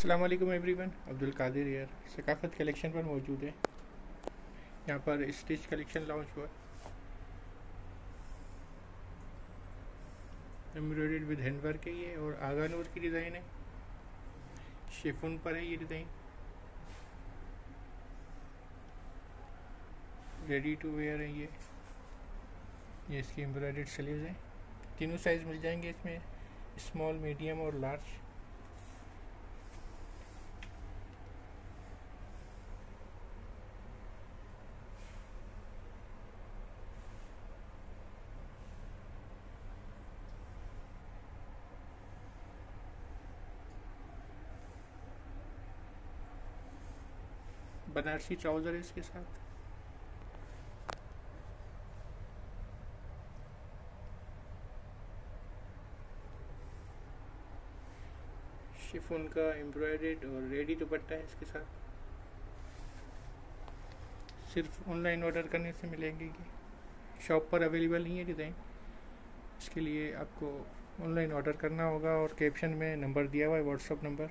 अस्सलाम वालेकुम एवरीवन अब्दुल कादिर यार सकाफत कलेक्शन पर मौजूद है। यहाँ पर स्टिच कलेक्शन लॉन्च हुआ। एम्ब्रॉयड विद हैंड वर्क है ये और आगा नूर की डिज़ाइन है। शिफोन पर है ये डिज़ाइन रेडी टू वेयर है ये। ये इसकी एम्ब्रॉयड स्लीव्स हैं। तीनों साइज़ मिल जाएँगे इसमें। स्मॉल मीडियम और लार्ज बनारसी ट्राउज़र है इसके साथ। शिफोन का एम्ब्रॉयड और रेडी दुपट्टा है इसके साथ। सिर्फ़ ऑनलाइन ऑर्डर करने से मिलेंगे ये शॉप पर अवेलेबल नहीं है डिज़ाइन इसके लिए आपको ऑनलाइन ऑर्डर करना होगा और कैप्शन में नंबर दिया हुआ है व्हाट्सअप नंबर।